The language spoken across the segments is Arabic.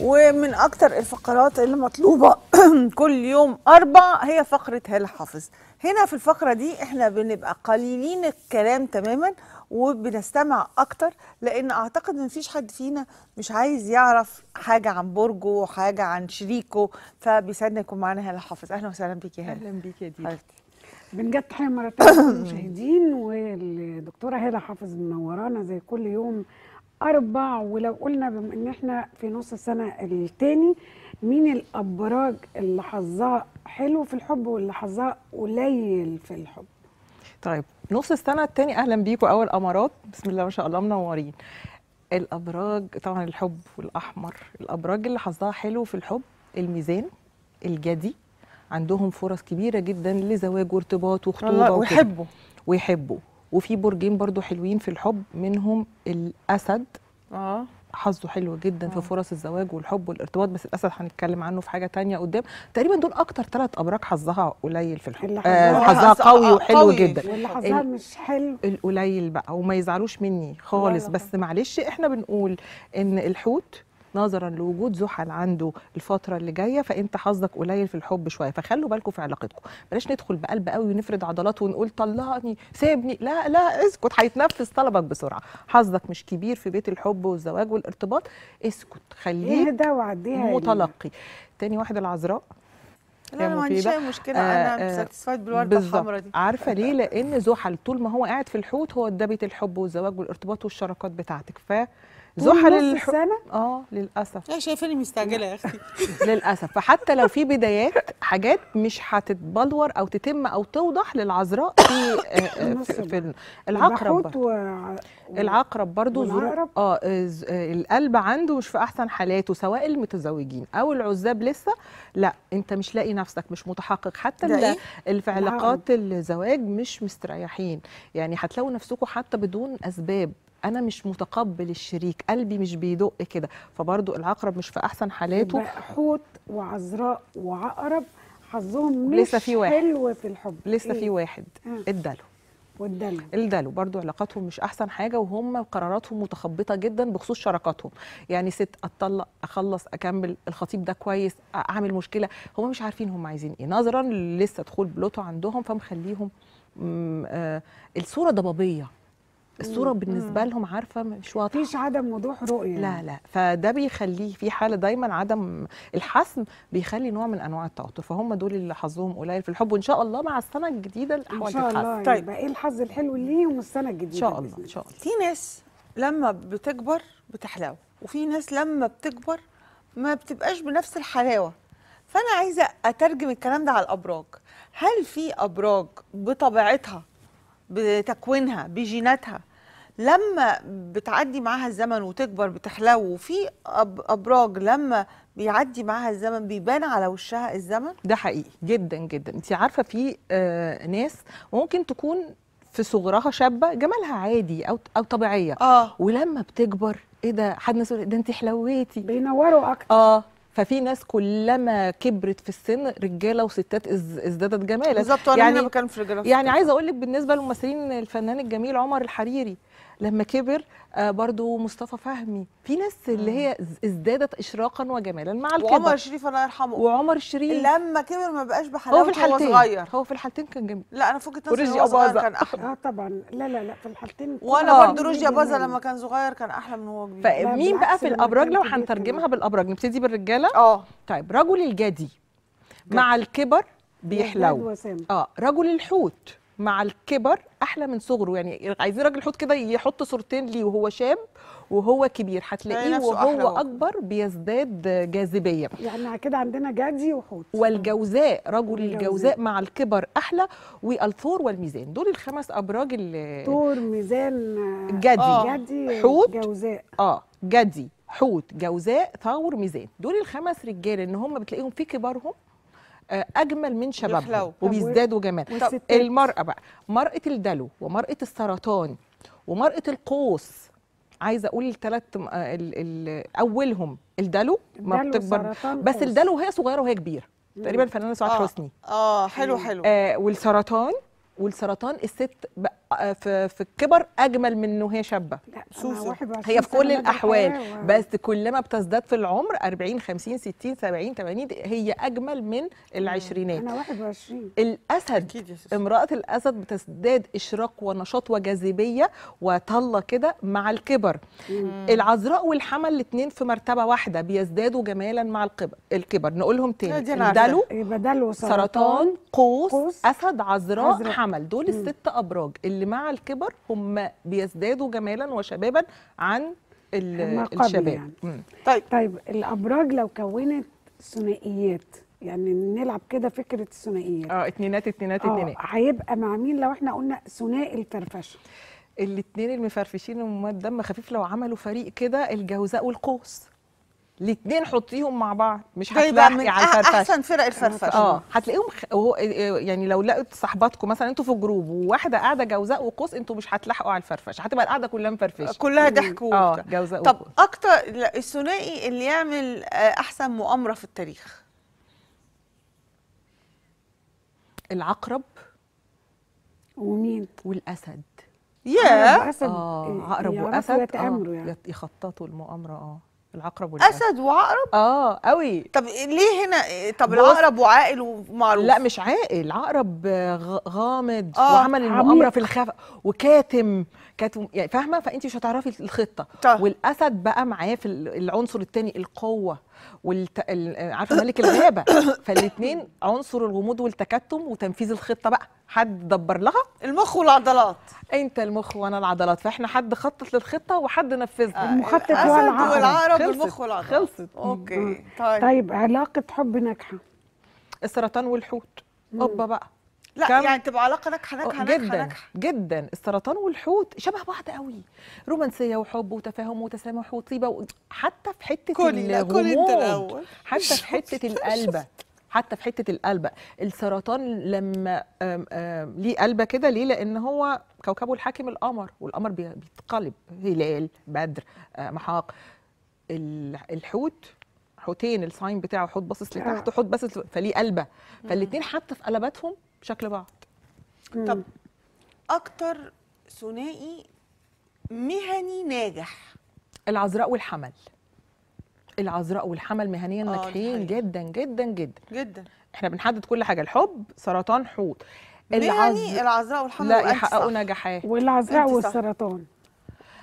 ومن أكتر الفقرات اللي مطلوبة كل يوم أربع هي فقرة هاله حافظ. هنا في الفقرة دي إحنا بنبقى قليلين الكلام تماما وبنستمع أكتر لأن أعتقد إن مفيش حد فينا مش عايز يعرف حاجة عن برجه حاجة عن شريكه فبيسعدنا يكون معانا هاله حافظ. أهلا وسهلا بيكي يا هاله أهلا بيك يا حبيبتي. بنجد تحية مرة تانية للمشاهدين والدكتورة هالة حافظ منورانا زي كل يوم أربع ولو قلنا بما إن إحنا في نص السنة التاني مين الأبراج اللي حظها حلو في الحب واللي حظها قليل في الحب؟ طيب نص السنة التاني أهلا بيكم أول أمارات. بسم الله ما شاء الله منورين. الأبراج طبعا الحب والأحمر. الأبراج اللي حظها حلو في الحب الميزان الجدي. عندهم فرص كبيرة جدا لزواج وارتباط وكده. ويحبوا. ويحبوا. وفي برجين برضو حلوين في الحب منهم الأسد. آه. حظه حلو جدا في فرص الزواج والحب والارتباط بس الأسد هنتكلم عنه في حاجة تانية قدام. تقريبا دول أكتر ثلاث أبراج حظها قليل في الحب. اللي آه حظها- قوي وحلو قوي. جدا. واللي حظها ال- مش حلو. القليل بقى وما يزعلوش مني خالص. بس معلش إحنا بنقول إن الحوت نظرا لوجود زحل عنده الفترة اللي جاية فأنت حظك قليل في الحب شوية. فخلوا بالكم في علاقتكم. بلاش ندخل بقلب قوي ونفرد عضلات ونقول طلقني سيبني. لا لا اسكت. هيتنفذ طلبك بسرعة. حظك مش كبير في بيت الحب والزواج والارتباط. اسكت. خليك اهدى وعديها. متلقي. تاني واحد العذراء. لا أنا ما عنديش. أي مشكلة. آه، أنا آه، ساتسفايد بالورده. الحمراء دي. عارفة ليه؟ لأن زحل طول ما هو قاعد في الحوت هو ده بيت الحب والزواج والارتباط والشراكات بتاعتك. ف زحل الح... السنة؟ آه للأسف. لا شايفاني مستعجلة يا أختي. للأسف. فحتى لو في بدايات حاجات مش هتتبلور أو تتم أو توضح للعذراء في آه، آه، في, العقرب. و... العقرب برضو والعقرب؟ آه ز- آه، القلب عنده مش في أحسن حالاته سواء المتزوجين أو العزاب لسه. لا أنت مش لاقي نفسك مش متحقق. حتى ده ال- إيه؟ اللي في. علاقات الزواج مش مستريحين. يعني هتلاقوا نفسكم حتى بدون أسباب. أنا مش متقبل الشريك قلبي مش بيدق كده. فبرضو العقرب مش في أحسن حالاته. حوت وعذراء وعقرب حظهم مش لسه في واحد. حلو في الحب. لسه إيه؟ في واحد. آه. الدلو والدلو الدلو برضو علاقاتهم مش أحسن حاجة وهم قراراتهم متخبطة جدا بخصوص شراكاتهم. يعني ست اتطلق أخلص أكمل الخطيب ده كويس أعمل مشكلة. هم مش عارفين هم عايزين إيه. نظرا لسه دخول بلوتو عندهم فمخليهم آه الصورة ضبابية. الصورة بالنسبة لهم عارفة مش واضحة. مفيش عدم وضوح رؤية. لا لا. فده بيخليه في حالة دايما عدم الحسم بيخلي نوع من أنواع التوتر. فهم دول اللي حظهم قليل في الحب. وإن شاء الله مع السنة الجديدة إن الأحوال شاء تتحسن. الله طيب. إيه الحظ الحلو ليهم السنة الجديدة إن شاء الله إن شاء الله. في ناس لما بتكبر بتحلو وفي ناس لما بتكبر ما بتبقاش بنفس الحلاوة. فأنا عايزة أترجم الكلام ده على الأبراج. هل في أبراج بطبيعتها بتكوينها بجيناتها لما بتعدي معاها الزمن وتكبر بتحلو وفي أبراج لما بيعدي معاها الزمن بيبان على وشها الزمن؟ ده حقيقي جدا جدا. انت عارفة في آه ناس ممكن تكون في صغرها شابة جمالها عادي أو أو طبيعية. آه. ولما بتكبر إيه ده؟ حد ناس يقول ده انت حلويتي. بينوروا أكتر. آه. ففي ناس كلما كبرت في السن رجالة وستات إز- ازدادت جمالا بالظبط وأنا يعني هنا بتكلم في رجالة يعني عايزة أقول لك بالنسبة للممثلين الفنان الجميل عمر الحريري. لما كبر آه برضو مصطفى فهمي. في ناس اللي هي از- ازدادت اشراقا وجمالا. مع الكبر. وعمر الشريف الله يرحمه. وعمر الشريف لما كبر ما بقاش هو بحلاوته في الحالتين. صغير. هو في الحالتين كان جميل. لا أنا فوق التصوير ورشدي وهو صغير. كان أحلى. آه طبعا. لا لا لا في الحالتين وأنا آه. برضو رشدي أباظة. لما كان صغير كان أحلى من هو كبير. فمين بقى بالعكس في الأبراج؟ لو هنترجمها. بالأبراج. نبتدي بالرجالة. آه. طيب رجل الجدي مع الكبر بيحلو. وسام آه رجل الحوت. مع الكبر أحلى من صغره يعني عايزين راجل الحوت كده يحط صورتين ليه وهو شاب وهو كبير هتلاقيه وهو هو. أكبر بيزداد جاذبية يعني كده عندنا جدي وحوت والجوزاء رجل والجوزاء. الجوزاء مع الكبر أحلى والثور والميزان دول الخمس أبراج اللي طور ميزان جدي آه. جدي حوت. جوزاء آه جدي حوت جوزاء ثور ميزان دول الخمس رجال إن هم بتلاقيهم في كبارهم أجمل من شبابهم. وبيزدادوا جمال؟ المرأة بقى مرأة الدلو ومرأة السرطان ومرأة القوس عايزة أقول الثلاث أولهم الدلو ما الدلو، بتكبر بس. الدلو وهي صغيرة وهي كبيرة تقريبا الفنانه سعاد آه. حسني آه حلو حلو آه والسرطان والسرطان الست آه، في في الكبر أجمل من إنه هي شابة. لا أنا سوسو. 21 هي في كل الأحوال. بس كلما بتزداد في العمر 40 50 60 70 80 هي أجمل من العشرينات. أنا 21 الأسد أكيد يا سوسو امرأة الأسد بتزداد إشراق ونشاط وجاذبية وطلة كده مع الكبر. العذراء والحمل الاتنين في مرتبة واحدة بيزدادوا جمالا مع الكبر الكبر. نقولهم لا، تاني ده له سرطان قوس, قوس، أسد عذراء عذراء. حمل دول الست أبراج اللي مع الكبر هم بيزدادوا جمالا وشبابا عن الشباب. يعني. مم. طيب. طيب الأبراج لو كونت ثنائيات يعني نلعب كده فكرة الثنائيات. آه اتنينات اتنينات آه اتنينات. هيبقى مع مين؟ لو إحنا قلنا ثنائي الفرفشة. الاتنين المفرفشين ومات دم خفيف لو عملوا فريق كده الجوزاء والقوس. الاتنين حطيهم مع بعض مش من هتلاقي على الفرفشه أحسن فرق الفرفشه آه هتلاقيهم خ... هو يعني لو لقيت صاحباتكم مثلا أنتوا في جروب وواحدة قاعدة جوزاء وقوس أنتوا مش هتلاحقوا على الفرفشه هتبقى القعدة كلها مفرفشة. كلها ضحك آه. جوزاء طب وقوس. أكتر لا، الثنائي اللي يعمل آه، أحسن مؤامرة في التاريخ؟ العقرب ومين؟ والأسد. يا عقرب وأسد؟ آه عقرب يعرفوا وأسد يتآمروا يعني. يخططوا المؤامرة آه. العقرب والاسد أسد وعقرب؟ آه قوي طب ليه هنا؟ طب العقرب وعاقل ومعروف. لا مش عاقل عقرب غامض آه، وعمل المؤامره. في الخفا وكاتم. كاتم يعني فاهمة؟ فانت مش هتعرفي الخطة. طيب. والأسد بقى معاه في ال- العنصر الثاني القوة والت... ال- عارفة ملك الغابة. فالاثنين عنصر الغموض والتكتم وتنفيذ الخطة بقى. حد دبر لها؟ المخ والعضلات. أنت المخ وأنا العضلات. فإحنا حد خطط للخطة وحد نفذها. المخطط الأسد هو العقرب. والعقرب خلصت، والمخ والعضلات. خلصت. أوكي. طيب. طيب علاقة حب ناجحة. السرطان والحوت. أوبا بقى. لا كم؟ يعني تبقى علاقة ناجحة ناجحة جدا ناجحة. جدا. السرطان والحوت شبه بعض قوي. رومانسية وحب وتفاهم وتسامح وطيبة و... حتى في حتة كلي الغموض. الأول. حتى في حتة القلبه حتى في حتة القلبه السرطان لما آم آم ليه قلبه كده ليه؟ لأن هو كوكبه الحاكم القمر والقمر بي- بيتقلب. هلال بدر آه، محاق. ال- الحوت حوتين الساين بتاعه حوت باصص لتحت آه. وحوت باصص فليه قلبة. فالاثنين حتى في قلباتهم شكل بعض. طب أكتر ثنائي مهني ناجح؟ العذراء والحمل. العذراء والحمل مهنيا آه، ناجحين. جدا جدا جدا. جدا. إحنا بنحدد كل حاجة الحب سرطان حوت مهني العذراء والحمل لا يحققوا. نجاحات والعذراء. والسرطان.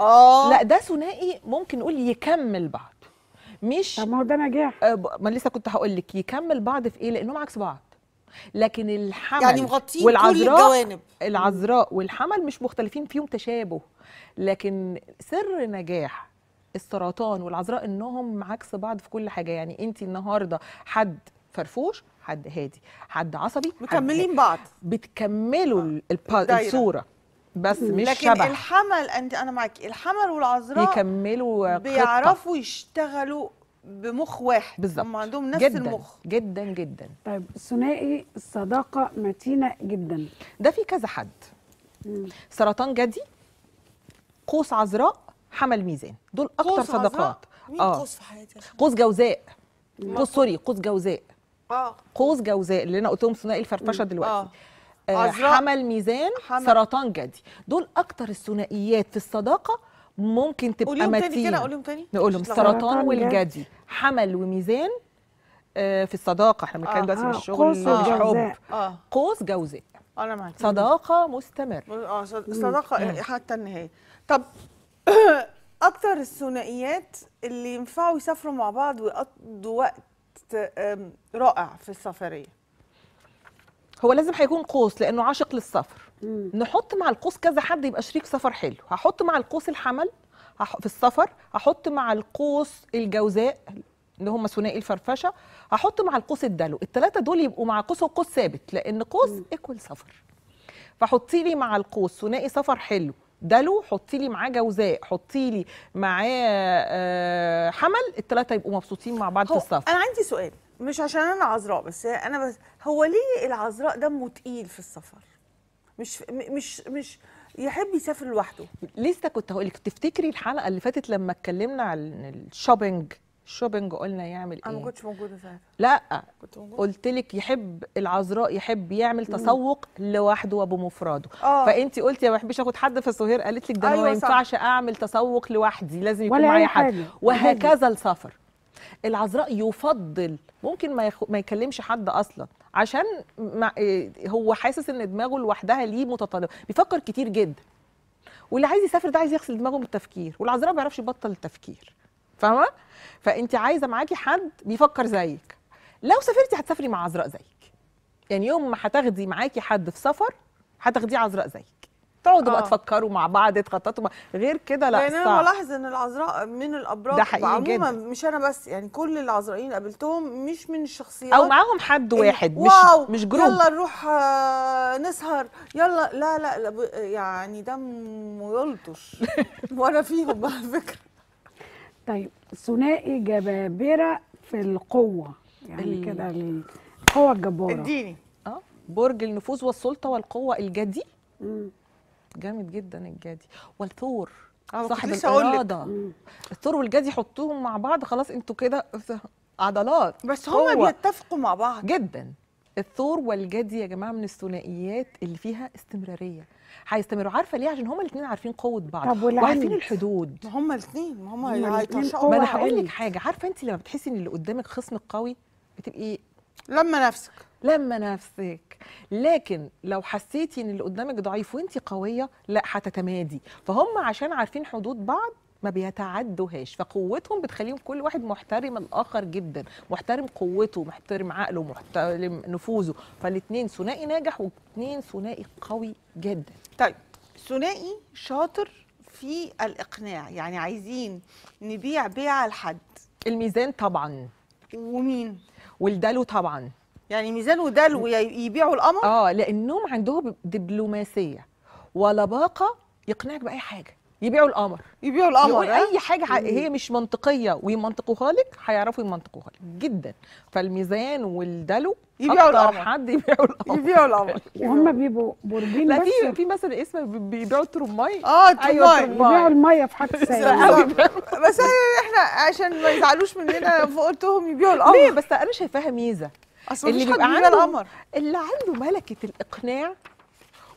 آه. لا ده ثنائي ممكن نقول يكمل بعض. مش طب ما هو ده نجاح. آه، ب- ما لسه كنت هقول لك يكمل بعض في إيه؟ لأنهم عكس بعض. لكن الحمل يعني مغطين كل والعذراء الجوانب. العذراء والحمل مش مختلفين فيهم تشابه. لكن سر نجاح السرطان والعذراء إنهم عكس بعض في كل حاجة. يعني انت النهارده حد فرفوش حد هادي حد عصبي حد. مكملين بعض. بتكملوا البا- الدايرة. الصورة. بس مش لكن شبه. الحمل انت أنا معاكي. الحمل والعذراء يكملوا خطة. بيعرفوا يشتغلوا بمخ واحد بالظبط هم عندهم نفس جدا المخ. جدا جدا. طيب الثنائي الصداقه متينة جدا. ده في كذا حد. مم. سرطان جدي قوس عذراء حمل ميزان. دول أكتر قوس عذراء؟ صداقات. مين آه. قوس في حياتي؟ قوس جوزاء. قوس سوري قوس جوزاء. آه. قوس جوزاء اللي أنا قلت لهم ثنائي الفرفشة دلوقتي. آه عذراء. حمل ميزان حمل. سرطان جدي. دول أكتر الثنائيات في الصداقة ممكن تبقى قوليهم تاني متين. كده قوليهم تاني. نقولهم مش السرطان سرطان والجدي حمل وميزان آه في الصداقة. إحنا بنتكلم آه. دلوقتي آه، قوس الحب وجوزاء. آه. قوس جوزاء. أنا معاكي صداقة مستمر آه صد- صداقة حتى النهاية. طب أكتر الثنائيات اللي ينفعوا يسافروا مع بعض ويقضوا وقت رائع في السفرية؟ هو لازم هيكون قوس لأنه عاشق للسفر. مم. نحط مع القوس كذا حد يبقى شريك سفر حلو. هحط مع القوس الحمل في السفر هحط مع القوس الجوزاء اللي هم ثنائي الفرفشة هحط مع القوس الدلو. الثلاثه دول يبقوا مع قوس وقوس ثابت لأن قوس ايكوال سفر. فحطي لي مع القوس ثنائي سفر حلو. دلو حطي لي معاه جوزاء حطي لي معاه آه، حمل الثلاثه يبقوا مبسوطين مع بعض في السفر. أنا عندي سؤال مش عشان أنا عذراء بس أنا بس هو ليه العذراء دمه تقيل في السفر؟ مش مش مش يحب يسافر لوحده. لسه كنت هقول لك تفتكري الحلقة اللي فاتت لما اتكلمنا عن ال shopping shopping قلنا يعمل أنا ما إيه؟ كنتش موجودة ساعتها. لا كنت موجودة. قلت لك يحب العذراء يحب يعمل تسوق لوحده وبمفرده آه. فانت قلتي ما بحبش آخد حد فسهير قالت لك ده ما أيوة صح. ينفعش أعمل تسوق لوحدي لازم يكون معايا أي حد. وهكذا السفر. العذراء يفضل ممكن ما, يخ... ما يكلمش حد أصلا. عشان. إيه، هو حاسس إن دماغه لوحدها ليه متطلب. بيفكر كتير جدا. واللي عايز يسافر ده عايز يغسل دماغه من التفكير. والعذراء ما بيعرفش يبطل التفكير. فاهمة؟ فأنت عايزة معاكي حد بيفكر زيك. لو سافرتي هتسافري مع عذراء زيك. يعني يوم ما هتاخدي معاكي حد في سفر هتاخديه عذراء زيك. تقعدوا بقى آه. تفكروا مع بعض تخططوا مع... غير كده لا لأن أنا. بلاحظ إن العذراء من الأبراج ده حقيقي عموما جدا. مش أنا بس يعني كل العذراءين قابلتهم مش من الشخصيات. أو معاهم حد إن واحد مش wow! مش جروب يلا نروح آه، نسهر. يلا لا لا, لا ب- يعني دم يلطش. وأنا فيهم على فكرة. طيب ثنائي جبابرة في القوة. يعني كده القوه الجباره اديني. آه برج النفوذ والسلطة والقوة الجدي. مم. جامد جدا الجدي والثور آه كنت صاحب. الإرادة. الثور والجدي حطوهم مع بعض خلاص أنتوا كده عضلات. بس. هما بيتفقوا مع بعض. جدا. الثور والجدي يا جماعة من الثنائيات اللي فيها استمرارية. هيستمروا. عارفة ليه؟ عشان هما الاثنين عارفين قوة بعض؟ وعارفين الحدود. ما هما الاثنين ما هما هيطرشقوا ما أنا هقول لك. حاجة. عارفة انت لما بتحسي إن اللي قدامك خصمك قوي بتبقي لما نفسك. لما نفسك لكن لو حسيتي إن اللي قدامك ضعيف وأنت قوية لا هتتمادي. فهم عشان عارفين حدود بعض ما بيتعدوهاش فقوتهم بتخليهم كل واحد محترم الآخر جدا. محترم قوته محترم عقله محترم نفوذه. فالاثنين ثنائي ناجح واثنين ثنائي قوي جدا. طيب ثنائي شاطر في الإقناع. يعني عايزين نبيع بيعه لحد الميزان طبعا. ومين؟ والدلو طبعا. يعني ميزان ودلو يبيعوا القمر؟ آه لأنهم عندهم دبلوماسية. ولباقه يقنعك بأي حاجة. يبيعوا القمر. يبيعوا القمر يقول ها؟ أي حاجة هي مش منطقية ويمنطقوها لك هيعرفوا يمنطقوها لك. جدا. فالميزان والدلو يبيعوا القمر. حد يبيعوا القمر. يبيعوا القمر. وهم بيبقوا برجين لا بس. في في مثل اسمه بي- بيبيعوا الترماي آه أيوه ترماي بيبيعوا المية في السيارة قوي بس إحنا عشان ما يزعلوش مننا فقلتهم يبيعوا ليه؟ القمر. بس أنا شايفاها ميزة. أصل اللي بيبقى عنده القمر اللي عنده ملكة الإقناع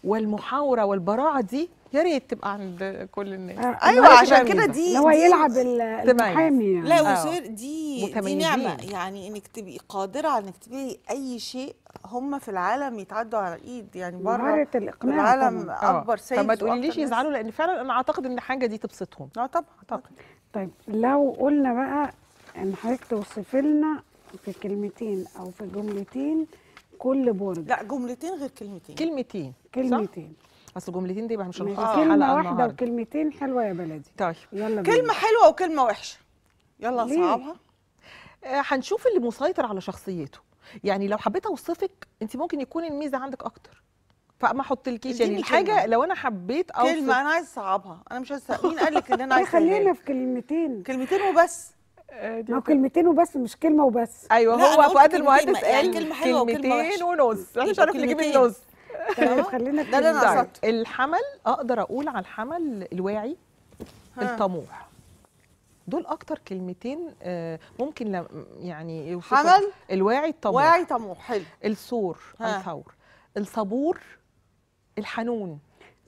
والمحاورة والبراعة دي يا ريت تبقى عند كل الناس آه، أيوه عشان ده كده. دي اللي هو دي- يلعب ال- المحامي يعني لا آه. وسير دي دي. نعمة يعني إنك تبقي قادرة على إنك تبيعي أي شيء هم في العالم يتعدوا على الايد يعني بره مهارة في الإقناع العالم طبعا. آه. أكبر سيد فما تقوليليش يزعلوا لأن فعلا أنا أعتقد إن حاجة دي تبسطهم آه طبعا طبعا طيب لو قلنا بقى إن حضرتك توصفي لنا في كلمتين أو في جملتين كل برج لا جملتين غير كلمتين. كلمتين. كلمتين. أصل جملتين دي بقى مش. هنخلص واحدة النهارده. وكلمتين حلوة يا بلدي. طيب. يلا بينا. كلمة حلوة وكلمة وحشة. يلا؟ نصعبها آه، هنشوف اللي مسيطر على شخصيته. يعني لو حبيت أوصفك أنت ممكن يكون الميزة عندك أكتر. فما احطلكيش يعني الحاجة كلمة. لو أنا حبيت أوصف. كلمة أنا عايز أصعبها. أنا مش عايز مين قال لك إن أنا عايز خلينا في كلمتين. كلمتين وبس. دي ما هو كلمتين وبس مش كلمة وبس. أيوه هو فؤاد المهندس يعني قال وكلمة كلمتين. ونص. إحنا مش عارف نجيب. النص طيب خلينا ده اللي كلمتين. قصدت. الحمل أقدر أقول على الحمل الواعي. الطموح. دول أكتر كلمتين آه، ممكن لم يعني حمل؟ الواعي الطموح. واعي طموح. حلو. الثور. الثور الصبور الحنون.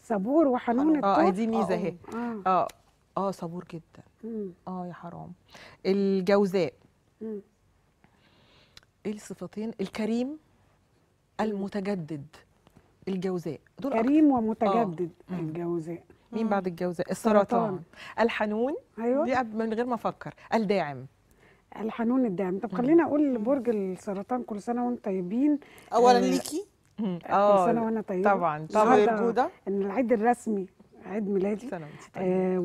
صبور وحنون آه الطور؟ دي ميزة أهي. آه. آه آه صبور جدا. آه يا حرام. الجوزاء. مم. إيه الصفتين؟ الكريم المتجدد. الجوزاء. دول أكتر. كريم ومتجدد مم. الجوزاء. مين بعد الجوزاء؟ السرطان. سرطان. الحنون. أيوه. دي من غير ما أفكر. الداعم. الحنون الداعم. طب خلينا أقول لبرج السرطان كل سنة وأنتم طيبين. اولا آه، ليكي؟ كل سنة وأنا طيبة. طبعا. طبعا. إن العيد الرسمي عيد ميلادي. سنة طيبة. آه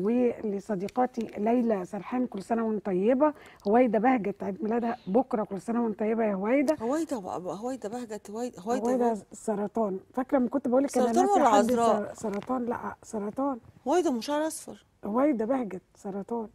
ولصديقاتي ليلى سرحان كل سنة وانت طيبة. هويده بهجت عيد ميلادها بكرة كل سنة وانت طيبة يا هويده هويدا بقى- هويدا بهجت هويدا هويده هويدا سرطان. فاكرة لما كنت بقول لك أنا سرطان ولا عذراء؟ سر- سرطان؟ لأ سرطان. هويدا أم شعر أصفر. هويده بهجت سرطان.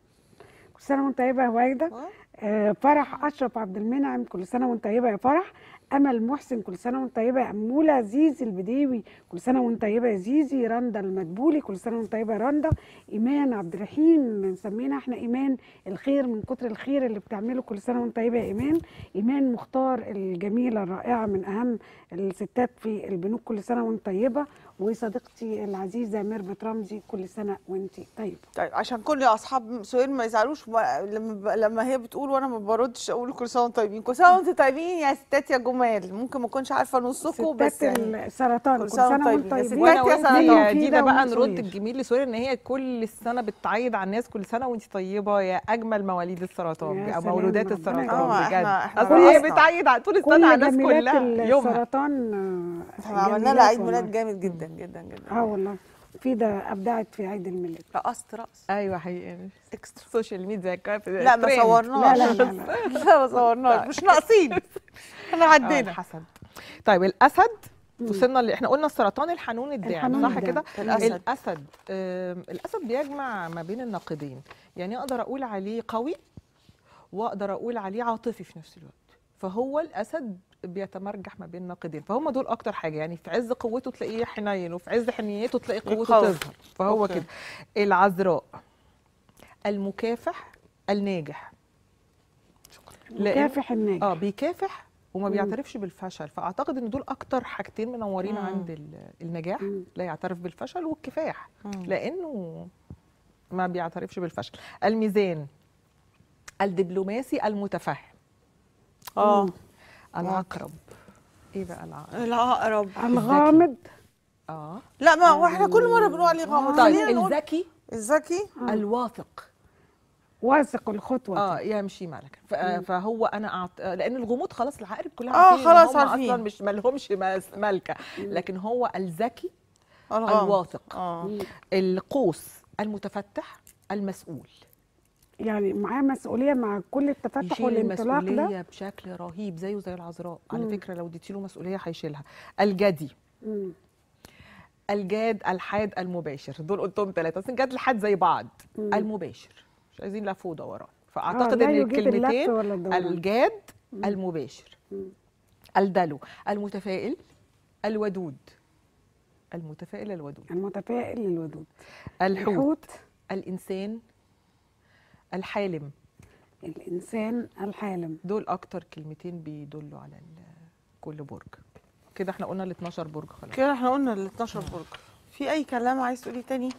كل سنة وانت طيبة يا هويده آه. آه، فرح أشرف عبد المنعم كل سنة وانت طيبة يا فرح. امل محسن كل سنة وأنت طيبه يا اموله زيزي البديوي كل سنة وأنت طيبه يا زيزي رندا المدبولي كل سنة وأنت طيبه يا رندا إيمان عبد الرحيم مسمينا إحنا إيمان الخير من كتر الخير اللي بتعمله كل سنة وأنت طيبه يا إيمان إيمان مختار الجميلة الرائعة من أهم الستات في البنوك كل سنة وأنت طيبه وصديقتي العزيزة ميرفت رمزي كل سنة وانت طيبة طيب عشان كل أصحاب سهير ما يزعلوش ما- لما لما هي بتقول وأنا ما بردش أقول كل سنة وأنتم طيبين كل سنة وأنتم طيبين يا ستات يا جمال ممكن ما أكونش عارفة نصكم بس ستات يعني السرطان كل سنة وأنتم وانت طيبين. ستات يا يا وفيدة دينا بقى نرد. الجميل لسوريا إن هي كل السنة بتعيد على الناس كل سنة وانت طيبة يا أجمل مواليد السرطان يا أو مولودات السرطان يخليك. بجد إحنا- إحنا أصل هي. بتعيد على طول السنة كل على الناس كلها يومها السرطان آه، إحنا عملنا لها عيد. ميلاد جامد جدا جدا جدا آه والله. في ده أبدعت في عيد الميلاد. رقصت رقص. أيوه حقيقي. اكسترا السوشيال ميديا كانت لا ما. صورناش. لا لا لا لا. لا ما صورناش. مش ناقصين. إحنا آه، عدينا. الحسد. طيب الأسد وصلنا اللي إحنا قلنا السرطان الحنون الداعم الحنون صح. كده الأسد. الأسد آم، الأسد بيجمع ما بين النقيضين يعني أقدر أقول عليه قوي وأقدر أقول عليه عاطفي في نفس الوقت. فهو الأسد بيتمرجح ما بين نقيضين فهم دول أكتر حاجة يعني في عز قوته تلاقيه حنين وفي عز حنيته تلاقي قوته. تظهر فهو. كده العذراء المكافح الناجح مكافح الناجح آه بيكافح وما. بيعترفش بالفشل فأعتقد إن دول أكتر حاجتين منورين مم. عند ال- النجاح مم. لا يعترف بالفشل والكفاح مم. لأنه ما بيعترفش بالفشل الميزان الدبلوماسي المتفهم آه العقرب إيه بقى العقرب العقرب الغامض. آه. لا ما هو إحنا كل مرة بنقول عليه غامض. طيب خلينا نقول الذكي. الذكي. آه. الواثق. واثق الخطوة. آه يمشي مالك. فهو أنا أعط... آه، لأن الغموض خلاص العقارب كلها آه، عارفين إن خلاص عارفين. أصلا مش مالهمش ملكه لكن هو الذكي. الواثق آه. القوس المتفتح المسؤول. يعني معاه مسؤولية مع كل التفتح والانطلاق ده؟ المسؤولية بشكل رهيب زيه زي العذراء. على مم. فكرة لو اديتي له مسؤولية هيشيلها. الجدي. مم. الجاد الحاد المباشر. دول قلتهم ثلاثة بس الجاد الحاد زي بعض. مم. المباشر. مش عايزين لف ودوران فأعتقد إن الكلمتين. الجاد المباشر. مم. الدلو. المتفائل. الودود. المتفائل الودود المتفائل الودود الحوت. الحوت. الإنسان. الحالم. الإنسان الحالم. دول أكتر كلمتين بيدلوا على كل برج. كده إحنا قلنا ال 12 برج خلاص. كده إحنا قلنا ال 12 برج. في أي كلام عايز تقولي تاني؟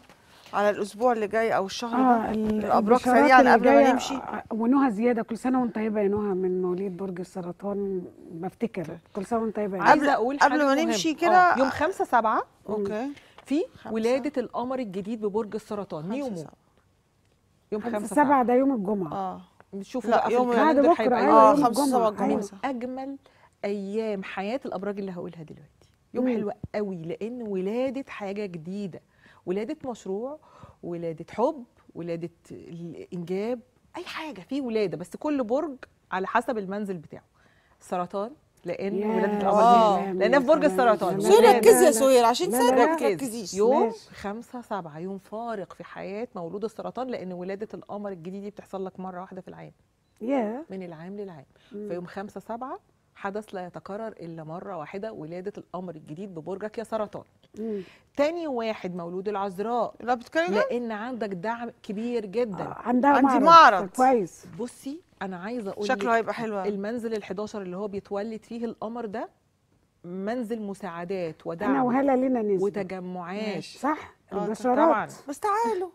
على الأسبوع اللي جاي أو الشهر ال- الأبراج سريعا قبل ما نمشي. آه، ونهى زيادة. كل سنة وانت طيبة يا نهى من مواليد برج السرطان بفتكر. كل سنة وانت طيبة. عايزة أقول قبل ما. نمشي آه، كده- يوم 5 7 أوكي. في خمسة. ولادة القمر الجديد ببرج السرطان. نيومو. يوم 5 خمسة 7 سبعة ده يوم الجمعة. آه. شوفوا لا، بقى يوم- بعد بكرة، أيوة، آه يوم خمسة الجمعة. سبعة أيوة. خمسة أجمل أيام حياة الابراج اللي هقولها دلوقتي. يوم مم. حلو قوي لأن ولادة حاجة جديدة. ولادة مشروع ولادة حب ولادة الانجاب أي حاجة في ولادة. بس كل برج على حسب المنزل بتاعه. السرطان لأن ولادة لأنها يا في برج السرطان. لا، ركزي يا. سهير عشان سهير ما ركز. تركزيش يوم ماشي. خمسة سبعة يوم فارق في حياة مولود السرطان لأن ولادة القمر الجديد دي بتحصل لك مرة واحدة في العام يا من العام للعام. فيوم خمسة سبعة حدث لا يتكرر إلا مرة واحدة ولادة القمر الجديد ببرجك يا سرطان مم. تاني واحد مولود العذراء لا بتتكلمي لأن عندك دعم كبير جدا آه، عندها عندي معرض معرض. كويس بصي أنا عايزة أقول شكله هيبقى حلو أوي. المنزل ال11 اللي هو بيتولد فيه القمر ده منزل مساعدات أنا ودعم وهلا لنا نسبة وتجمعات ماشي. صح آه، طبعاً. البشرات بس تعالوا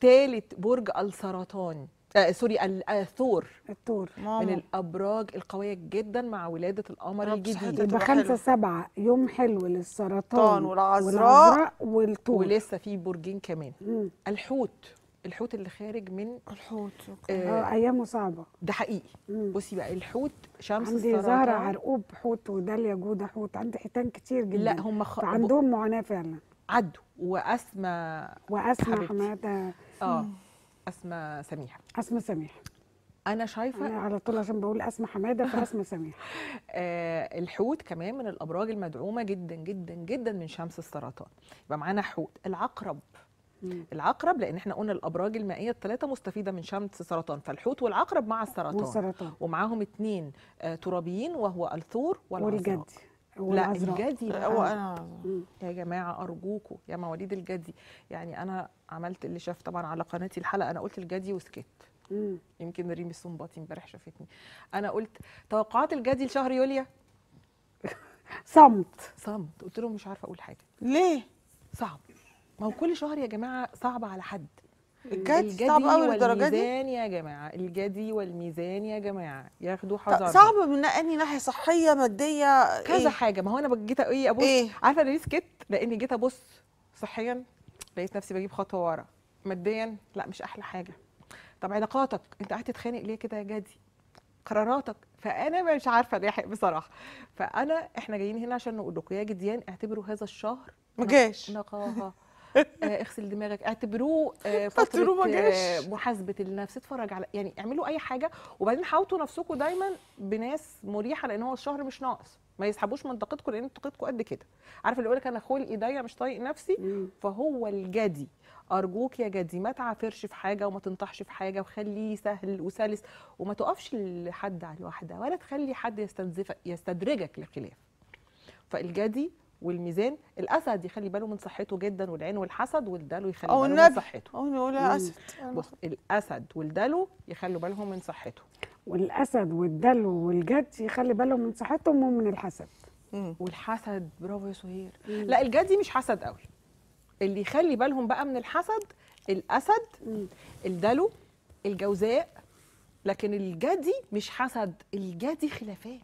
تالت برج السرطان آه sorry ال- آه، ثور التور من الأبراج القوية جدا مع ولادة القمر الجديد. يبقى تبقى خمسة حلوة. سبعة يوم حلو للسرطان طان والعذراء. والعذراء والتور ولسه في برجين كمان مم. الحوت الحوت اللي خارج من الحوت. آه آه أيامه صعبة. ده حقيقي. مم. بصي بقى الحوت شمس عندي زهرة عرقوب حوت وداليا جودة حوت عندي حيتان كتير جدا. لا هم خ... عندهم معاناة فعلا. عدوا. وأسمى وأسمى. حماده آه أسمى سميحة. أسمى سميح أنا شايفة أنا على طول عشان بقول أسمى حمادة فأسمى سميح آه الحوت كمان من الأبراج المدعومة جدا جدا جدا من شمس السرطان. يبقى معانا حوت. العقرب. مم. العقرب لأن إحنا قلنا الأبراج المائية الثلاثة مستفيدة من شمس سرطان فالحوت والعقرب مع السرطان. والسرطان. ومعاهم اتنين آه ترابيين وهو الثور والجدي لا الجدي هو بقى أنا مم. يا جماعة ارجوكوا يا مواليد الجدي. يعني أنا عملت اللي شاف طبعا على قناتي الحلقة أنا قلت الجدي وسكت. مم. يمكن ريم السنباطي امبارح شافتني. أنا قلت توقعات الجدي لشهر يوليو؟ صمت. صمت. قلت لهم مش عارفة أقول حاجة. ليه؟ صعب. ما هو كل شهر يا جماعة صعب على حد. الجد صعب قوي للدرجة دي؟ والميزان يا جماعة. الجدي والميزان يا جماعة. ياخدوا حذر. صعب من انهي ناحية؟ صحية مادية؟ كذا إيه؟ حاجة. ما هو أنا جيت إيه أبص. إيه؟ عارفة أنا ليه سكت؟ لأني جيت أبص. صحيا لقيت نفسي بجيب خطوة ورا. ماديا لا مش أحلى حاجة. طب علاقاتك؟ أنت قاعد تتخانق ليه كده يا جدي؟ قراراتك؟ فأنا مش عارفة الاحق بصراحة. فأنا إحنا جايين هنا عشان نقول لكم يا جديان اعتبروا هذا الشهر ما جاش. نقاهة. اغسل دماغك. اعتبروه آه، فترة آه،. محاسبة النفس. اتفرج على يعني اعملوا أي حاجة. وبعدين حاوطوا نفسكم دايما بناس مريحة لأن هو الشهر مش ناقص. ما يسحبوش من طاقتكم لأن طاقتكم قد كده. عارفة اللي يقول لك أنا خلقي ضيق مش طايق نفسي؟ مم. فهو الجدي. أرجوك يا جدي ما تعافرش في حاجة وما تنطحش في حاجة وخليه سهل وسلس. وما تقفش لحد على الواحدة ولا تخلي حد يستنزفك يستدرجك لخلاف فالجدي والميزان الاسد يخلي باله من صحته جدا والعين والحسد والدلو يخلي باله من النبي. صحته. أو. يا اسد بص الاسد والدلو يخلوا بالهم من صحته. والاسد والدلو والجد يخلي بالهم من صحتهم ومن الحسد. مم. والحسد. برافو يا سهير. مم. لا الجدي مش حسد قوي. اللي يخلي بالهم بقى من الحسد الأسد مم. الدلو الجوزاء. لكن الجدي مش حسد الجدي خلافات.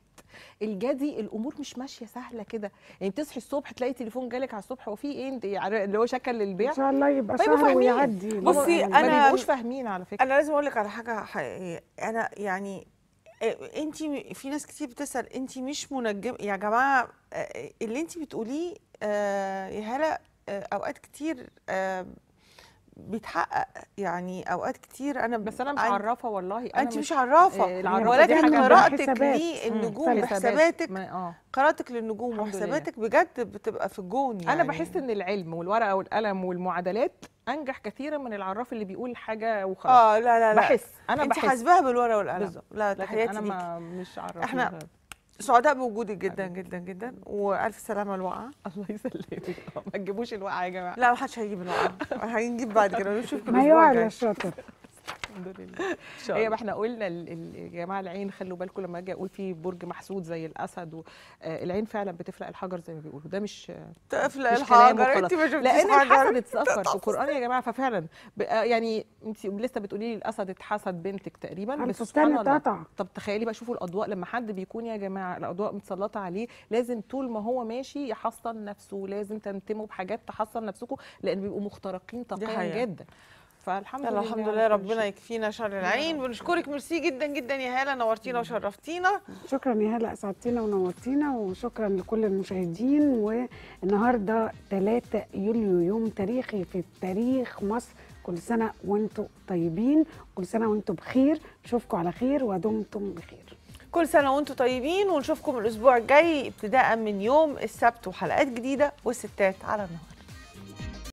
الجدي الأمور مش ماشية سهلة كده. يعني تصحي الصبح تلاقي تليفون جالك على الصبح هو في إيه؟ أنت يعني اللي هو شكل للبيع إن شاء الله يبقى شهر فاهمين. ويعدي. بصي، لا، ما أنا- بيبقوش فاهمين على فكرة. أنا لازم أقول لك على حاجة حقيقيه أنا يعني انت في ناس كتير بتسأل انت مش منجم يا جماعة آه، اللي انت بتقوليه آه، يا هلا آه، أوقات كتير آه، بيتحقق. يعني أوقات كتير أنا بس أنا مش عرافة والله. أنا انت مش عرافة. آه، العرافة ولكن حاجة قراءتك. للنجوم وحساباتك. قراءتك للنجوم. وحساباتك بجد بتبقى في الجون يعني. أنا بحس إن العلم والورقة والقلم والمعادلات أنجح كثيرا من العراف اللي بيقول حاجة وخلاص. آه لا لا لا. بحس. أنا انت حاسباها بالورقة والقلم. بالظبط. لا تحياتي أنا ما مش عرف إحنا سعداء بوجودك جدا جدا جدا وألف سلامة الوقعة. الله يسلمك. ما تجيبوش الوقعة يا جماعة. لا ما حدش هيجيب الوقعة. هنجيب بعد كده. نشوفكم ما الجاي. الشاطر الحمد لله هي الله ما إحنا قلنا يا جماعة العين خلوا بالكم لما أجي أقول في برج محسود زي الأسد. آه، العين فعلا بتفلق الحجر زي ما بيقولوا ده مش كلام الحجر. انت ما لأن حجر الحسد اتذكر في القرآن يا جماعة ففعلا آه، يعني انت لسه بتقولي لي الأسد اتحسد بنتك تقريبا بس سبحان الله طب تخيلي بقى شوفوا الأضواء لما حد بيكون يا جماعة الأضواء متسلطة عليه لازم طول ما هو ماشي يحصن نفسه لازم تنتموا بحاجات تحصن نفسكم لأن بيبقوا مخترقين طاقيا. جدا فالحمد لله الحمد لله ربنا. يكفينا شر العين. بنشكرك ميرسي جدا جدا يا هالة نورتينا وشرفتينا. شكرا يا هلا أسعدتينا ونورتينا وشكرا لكل المشاهدين. والنهاردة 3 يوليو يوم تاريخي في تاريخ مصر. كل سنة وأنتم طيبين. كل سنة وأنتم بخير. نشوفكم على خير ودمتم بخير. كل سنة وأنتم طيبين ونشوفكم الأسبوع الجاي ابتداء من يوم السبت وحلقات جديدة والستات على النهار.